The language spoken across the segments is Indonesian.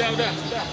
Udah, udah, udah,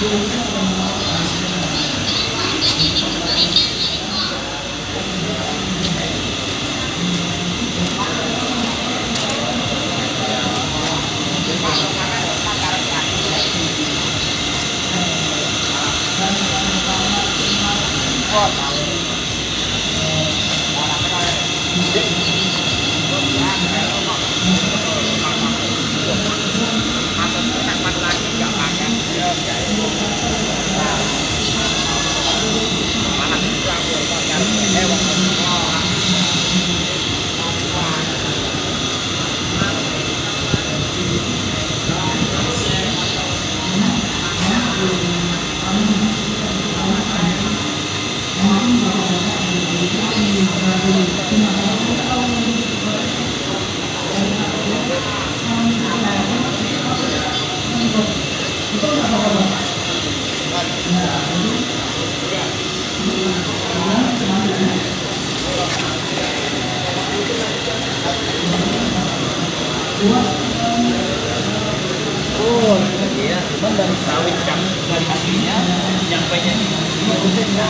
udah. Oh, iya, cuman dari sawit yang dari aslinya, nyampe nya ini prosesnya.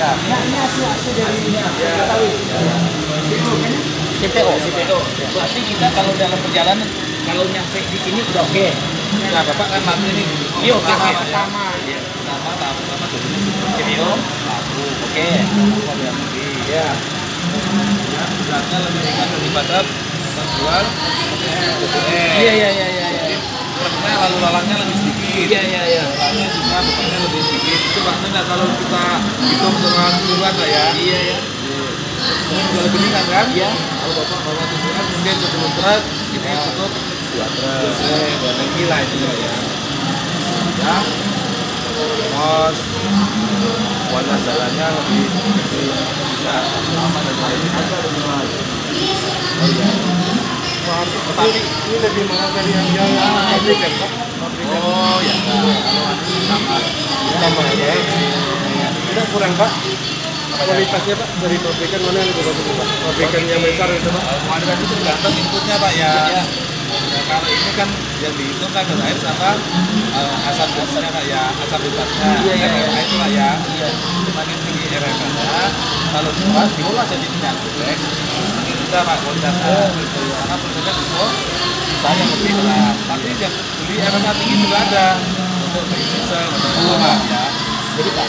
Ya. Nah, ini hasil hasil dari sawit. CPO, CPO. Berarti kita kalau dalam perjalanan kalau nyampe di sini udah oke. Nah, Bapak kan laku ini. Iya, oke, oke. Sama. Ya, tahap pertama dulu CPO, laku, oke. Iya. Ya, beratnya lebih ringan daripada terjual. Iya, iya, iya, iya, iya. Truknya lalu lalangnya lebih sedikit. Iya, iya, iya. Lalangnya juga bebannya lebih sedikit. Itu maksudnya kalau kita hitung dengan keseluruhan lah ya. Iya, iya. Ini juga lebih ringan kan? Iya. Kalau bapak bawa tujuan mungkin 10 truk, ini cukup dua truk, dua lagi lah itu ya. Ya, terus warna jalannya lebih lebih bisa lama dan lain Iya. Tapi ini lebih mahal dari yang yang pabrikan pak. Pabrikan. Oh ya. Sama. Sama ya. Tidak kurang pak. Kualitasnya pak dari pabrikan mana yang lebih bagus pak? Pabrikan yang besar itu pak. Kualitas itu tergantung inputnya pak ya. Ya, kalau ini kan yang dihitung kan air sama uh, asam bebasnya pak ya, asam bebasnya. Iya, iya, iya. Nah, itu lah ya. Iya. Semakin tinggi RMA-nya, kalau dibuat diolah jadi minyak goreng, semakin rendah pak kualitasnya. Oh, gitu ya. Karena prosesnya butuh usaha yang lebih berat. Tapi yang beli RMA tinggi juga ada untuk beli diesel apa ya. Jadi Pak,